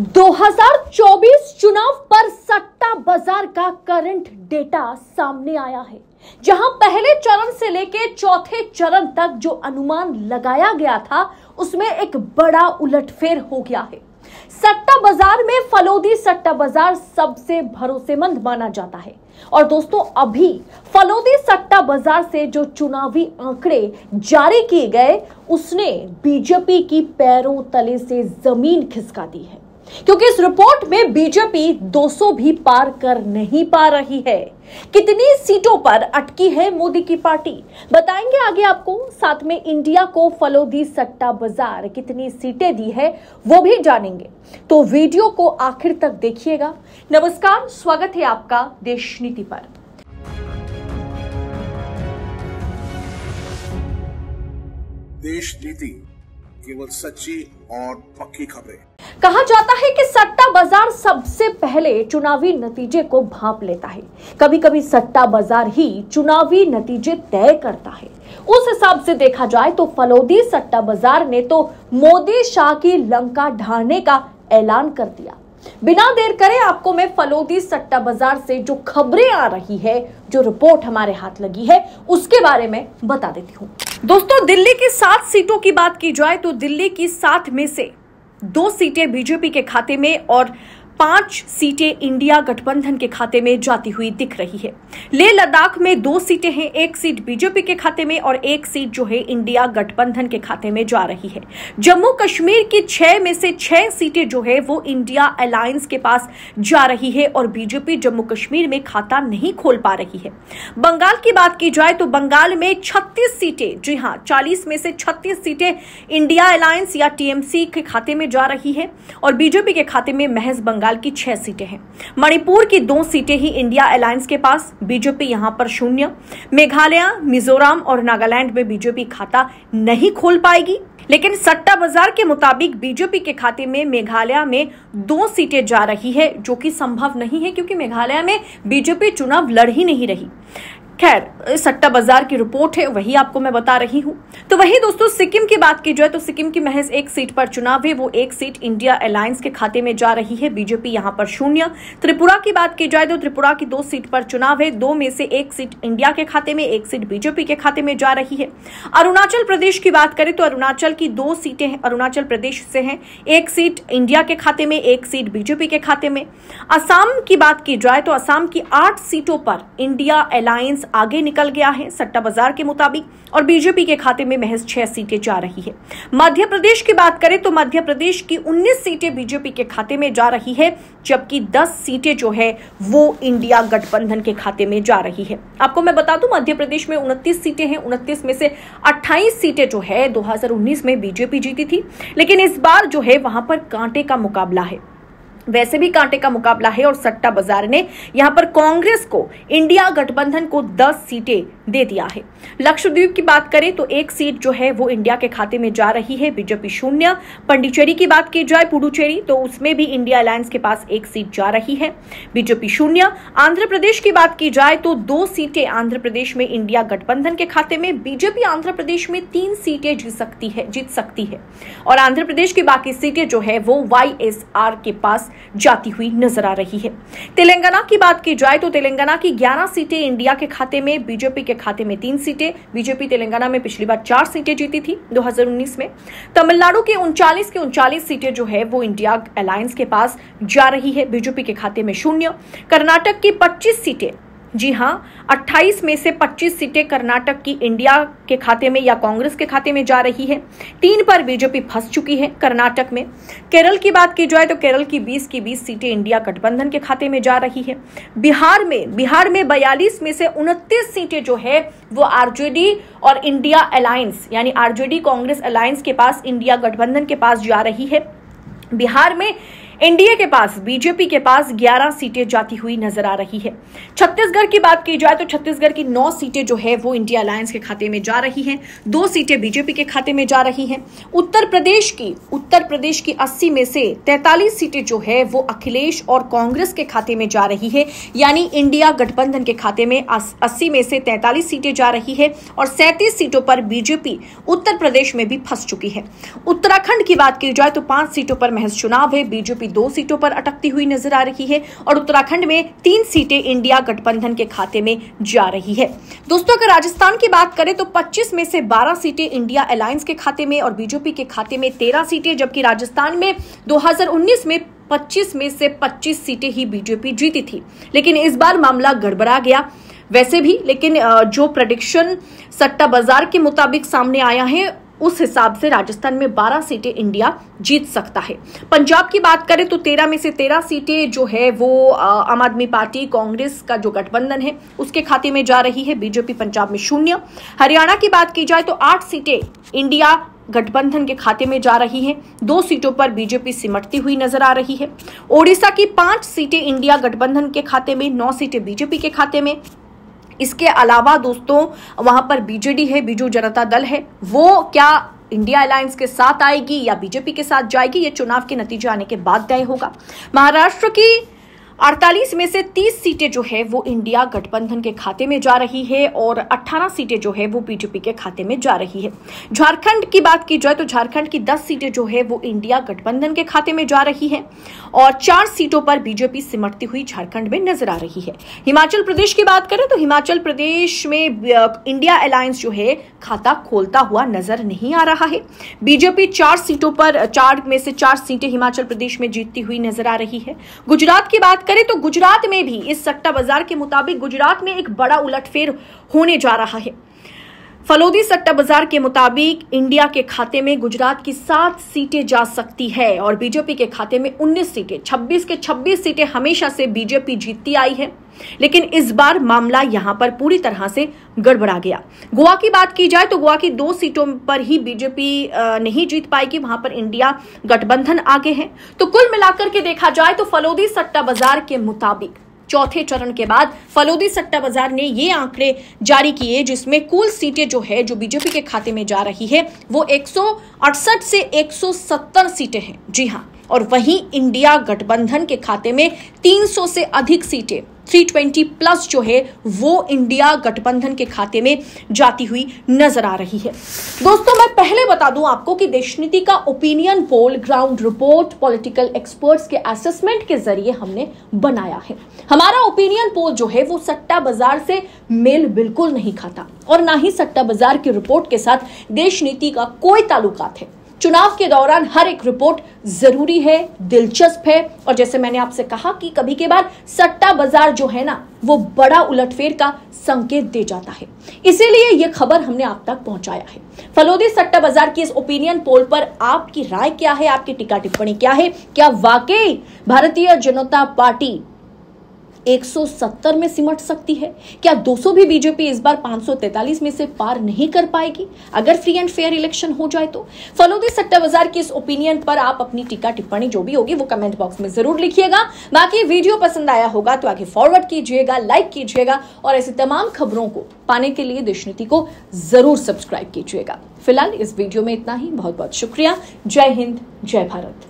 2024 चुनाव पर सट्टा बाज़ार का करंट डेटा सामने आया है, जहाँ पहले चरण से लेकर चौथे चरण तक जो अनुमान लगाया गया था, उसमें एक बड़ा उलटफेर हो गया है। सट्टा बाज़ार में फलोदी सट्टा बाज़ार सबसे भरोसेमंद माना जाता है। और दोस्तों, अभी फलोदी सट्टा बाज़ार से जो चुनावी आंकड़े जारी किए गए, उसने बीजेपी की पैरों तले से ज़मीन खिसका दी है। क्योंकि इस रिपोर्ट में बीजेपी 200 भी पार कर नहीं पा रही है। कितनी सीटों पर अटकी है मोदी की पार्टी? बताएँगे आगे आपको। साथ में इंडिया को फलोदी सट्टा बाज़ार कितनी सीटें दी है, वो भी जानेंगे। तो वीडियो को आखिर तक देखिएगा। नमस्कार, स्वागत है आपका देश नीति पर। देश नीति केवल सच्ची और पक्की खबरें। कहा जाता है कि सट्टा बाज़ार सबसे पहले चुनावी नतीजे को भाप लेता है। कभी कभी सट्टा बाज़ार ही चुनावी नतीजे तय करता है। उस हिसाब से देखा जाए तो फलोदी सट्टा बाज़ार ने तो मोदी शाह की लंका ढाने का ऐलान कर दिया। बिना देर करे आपको मैं फलोदी सट्टा बाज़ार से जो खबरें आ रही है, जो रिपोर्ट हमारे हाथ लगी है, उसके बारे में बता देती हूँ। दोस्तों, दिल्ली की सात सीटों की बात की जाए तो दिल्ली की सात में से दो सीटें बीजेपी के खाते में और पाँच सीटें इंडिया गठबंधन के खाते में जाती हुई दिख रही है। लेह लद्दाख में दो सीटें हैं, एक सीट बीजेपी के खाते में और एक सीट जो है इंडिया गठबंधन के खाते में जा रही है। जम्मू कश्मीर की छह में से छह सीटें जो है वो इंडिया अलायंस के पास जा रही है और बीजेपी जम्मू कश्मीर में खाता नहीं खोल पा रही है। बंगाल की बात की जाए तो बंगाल में छत्तीस सीटें, जी हाँ चालीस में से छत्तीस सीटें इंडिया अलायंस या टीएमसी के खाते में जा रही है और बीजेपी के खाते में महज बंगाल बंगाल की छह सीटें हैं। मणिपुर की दो सीटें ही इंडिया अलायंस के पास, बीजेपी यहाँ पर शून्य। मेघालय, मिजोरम और नागालैंड में बीजेपी खाता नहीं खोल पाएगी। लेकिन सट्टा बाज़ार के मुताबिक बीजेपी के खाते में मेघालय में दो सीटें जा रही है, जो कि संभव नहीं है, क्योंकि मेघालय में बीजेपी चुनाव लड़ ही नहीं रही। खैर सट्टा बाज़ार की रिपोर्ट है, वही आपको मैं बता रही हूँ। तो वही दोस्तों, सिक्किम की बात की जाए तो सिक्किम की महज एक सीट पर चुनाव है, वो एक सीट इंडिया अलायंस के खाते में जा रही है, बीजेपी यहाँ पर शून्य। त्रिपुरा की बात की जाए तो त्रिपुरा की दो सीट पर चुनाव है, दो में से एक सीट इंडिया के खाते में, एक सीट बीजेपी के खाते में जा रही है। अरुणाचल प्रदेश की बात करें तो अरुणाचल की दो सीटें अरुणाचल प्रदेश से हैं, एक सीट इंडिया के खाते में, एक सीट बीजेपी के खाते में। असम की बात की जाए तो असम की आठ सीटों पर इंडिया अलायंस आगे निकल गया है, सट्टा बाज़ार के मुताबिक, और बीजेपी के खाते में महज छह सीटें जा रही है। मध्य प्रदेश की बात करें तो मध्य प्रदेश की 19 सीटें बीजेपी के खाते में जा रही है, जबकि 10 सीटें जो है, वो इंडिया गठबंधन के खाते में जा रही है। आपको मैं बता दूँ, मध्य प्रदेश में उनतीस सीटें हैं, उनतीस में से 28 सीटें जो है 2019 में बीजेपी जीती थी। लेकिन इस बार जो है, वहाँ पर कांटे का मुकाबला है। वैसे भी कांटे का मुकाबला है और सट्टा बाज़ार ने यहाँ पर कांग्रेस को इंडिया गठबंधन को 10 सीटें दे दिया है। लक्षद्वीप की बात करें तो एक सीट जो है वो इंडिया के खाते में जा रही है, बीजेपी शून्य। पंडिचेरी की बात की जाए, पुडुचेरी तो उसमें भी इंडिया अलायंस के पास एक सीट जा रही है, बीजेपी शून्य। आंध्र प्रदेश की बात की जाए तो दो सीटें आंध्र प्रदेश में इंडिया गठबंधन के खाते में, बीजेपी आंध्र प्रदेश में तीन सीटें जीत सकती है, जीत सकती है। और आंध्र प्रदेश की बाकी सीटें जो है वो वाईएसआर के पास जाती हुई नज़र आ रही है। तेलंगाना की बात की जाए तो तेलंगाना की 11 सीटें इंडिया के खाते में, बीजेपी के खाते में तीन सीटें, बीजेपी तेलंगाना में पिछली बार चार सीटें जीती थी 2019 में। तमिलनाडु के उनचालीस के उनचालीस सीटें जो है, वो इंडिया अलायंस के पास जा रही है। बीजेपी के खाते में शून्य। कर्नाटक की पच्चीस सीटें जी हाँ 28 में से 25 सीटें कर्नाटक की इंडिया के खाते में या कांग्रेस के खाते में जा रही है। तीन पर बीजेपी फंस चुकी है कर्नाटक में। केरल की बात की जाए तो केरल की 20 की 20 सीटें इंडिया गठबंधन के खाते में जा रही है। बिहार में बिहार में 42 में से उनतीस सीटें जो है, वो आरजेडी और इंडिया अलायंस, यानी आरजेडी कांग्रेस अलायंस के पास, इंडिया गठबंधन के पास जा रही है। बिहार में एनडीए के पास, बीजेपी के पास 11 सीटें जाती हुई नज़र आ रही है। छत्तीसगढ़ की बात की जाए तो छत्तीसगढ़ की 9 सीटें जो है वो इंडिया अलायंस के खाते में जा रही हैं। दो सीटें बीजेपी के खाते में जा रही हैं। उत्तर प्रदेश की, उत्तर प्रदेश की 80 में से 43 सीटें जो है वो अखिलेश और कांग्रेस के खाते में जा रही है। यानी इंडिया गठबंधन के खाते में अस्सी में से तैतालीस सीटें जा रही है और सैंतीस सीटों पर बीजेपी उत्तर प्रदेश में भी फंस चुकी है। उत्तराखंड की बात की जाए तो पाँच सीटों पर महज चुनाव है। बीजेपी दो सीटों पर अटकती हुई नज़र आ रही है और उत्तराखंड में तीन सीटें इंडिया गठबंधन के खाते में जा रही है। दोस्तों, अगर राजस्थान की बात करें तो 25 में से 12 सीटें इंडिया अलायंस के खाते में और बीजेपी के खाते में 13 सीटें, जबकि राजस्थान में 2019 में 25 में से 25 सीटें ही बीजेपी जीती थी। लेकिन इस बार मामला गड़बड़ा गया। वैसे भी, लेकिन जो प्रडिक्शन सट्टा बाज़ार के मुताबिक सामने आया है उस हिसाब से राजस्थान में 12 सीटें इंडिया जीत सकता है। पंजाब की बात करें तो 13 में से 13 सीटें जो है वो आम आदमी पार्टी, कांग्रेस का जो गठबंधन है, उसके खाते में जा रही है। बीजेपी पंजाब में शून्य। हरियाणा की बात की जाए तो आठ सीटें इंडिया गठबंधन के खाते में जा रही है। दो सीटों पर बीजेपी सिमटती हुई नज़र आ रही है। ओडिशा की पाँच सीटें इंडिया गठबंधन के खाते में, नौ सीटें बीजेपी के खाते में। इसके अलावा दोस्तों, वहाँ पर बीजेडी है, बीजू जनता दल है। वो क्या इंडिया अलायंस के साथ आएगी या बीजेपी के साथ जाएगी, ये चुनाव के नतीजे आने के बाद तय होगा। महाराष्ट्र की 48 में से 30 सीटें जो है वो इंडिया गठबंधन के खाते में जा रही है और 18 सीटें जो है वो बीजेपी के खाते में जा रही है। झारखंड की बात की जाए तो झारखंड की 10 सीटें जो है वो इंडिया गठबंधन के खाते में जा रही है और चार सीटों पर बीजेपी सिमटती हुई झारखंड में नज़र आ रही है। हिमाचल प्रदेश की बात करें तो हिमाचल प्रदेश में इंडिया अलायंस जो है खाता खोलता हुआ नज़र नहीं आ रहा है। बीजेपी चार सीटों पर, चार में से चार सीटें हिमाचल प्रदेश में जीतती हुई नज़र आ रही है। गुजरात की बात करें तो गुजरात में भी इस सट्टा बाज़ार के मुताबिक गुजरात में एक बड़ा उलटफेर होने जा रहा है। फलोदी सट्टा बाज़ार के मुताबिक इंडिया के खाते में गुजरात की सात सीटें जा सकती है और बीजेपी के खाते में 19 सीटें। 26 के 26 सीटें हमेशा से बीजेपी जीतती आई है। लेकिन इस बार मामला यहाँ पर पूरी तरह से गड़बड़ा गया। गोवा की बात की जाए तो गोवा की दो सीटों पर ही बीजेपी नहीं जीत पाएगी। वहाँ पर इंडिया गठबंधन आगे है। तो कुल मिलाकर के देखा जाए तो फलोदी सट्टा बाज़ार के मुताबिक चौथे चरण के बाद फलोदी सट्टा बाज़ार ने ये आंकड़े जारी किए, जिसमें कुल सीटें जो है, जो बीजेपी के खाते में जा रही है, वो एक सौ अड़सठ से 170 सीटें हैं। जी हाँ और वहीं इंडिया गठबंधन के खाते में 300 से अधिक सीटें 320 प्लस जो है, वो इंडिया गठबंधन के खाते में जाती हुई नज़र आ रही है। दोस्तों, मैं पहले बता दूँ आपको कि देशनीति का opinion poll ground report political experts के असेसमेंट के ज़रिए हमने बनाया है। हमारा ओपिनियन पोल जो है, वो सट्टा बाज़ार से मेल बिल्कुल नहीं खाता। और ना ही सट्टा बाज़ार की रिपोर्ट के साथ देश नीति का कोई ताल्लुकात है। चुनाव के दौरान हर एक रिपोर्ट ज़रूरी है, दिलचस्प है, और जैसे मैंने आपसे कहा कि कभी के बाद सट्टा बाज़ार जो है ना, वो बड़ा उलटफेर का संकेत दे जाता है। इसीलिए ये खबर हमने आप तक पहुँचाया है। फलोदी सट्टा बाज़ार की इस ओपिनियन पोल पर आपकी राय क्या है, आपकी टीका टिप्पणी क्या है, क्या वाकई भारतीय जनता पार्टी 170 में सिमट सकती है। क्या 200 भी बीजेपी इस बार 543 में से पार नहीं कर पाएगी? अगर फ्री एंड फेयर इलेक्शन हो जाए तो। फलोदी सट्टा बाज़ार की इस ओपिनियन पर आप अपनी टीका टिप्पणी जो भी होगी वो कमेंट बॉक्स में ज़रूर लिखिएगा। बाकी वीडियो पसंद आया होगा तो आगे फॉरवर्ड कीजिएगा लाइक कीजिएगा और ऐसी तमाम खबरों को पाने के लिए देशनीति को ज़रूर सब्सक्राइब कीजिएगा। फ़िलहाल इस वीडियो में इतना ही। बहुत बहुत शुक्रिया। जय हिंद, जय भारत।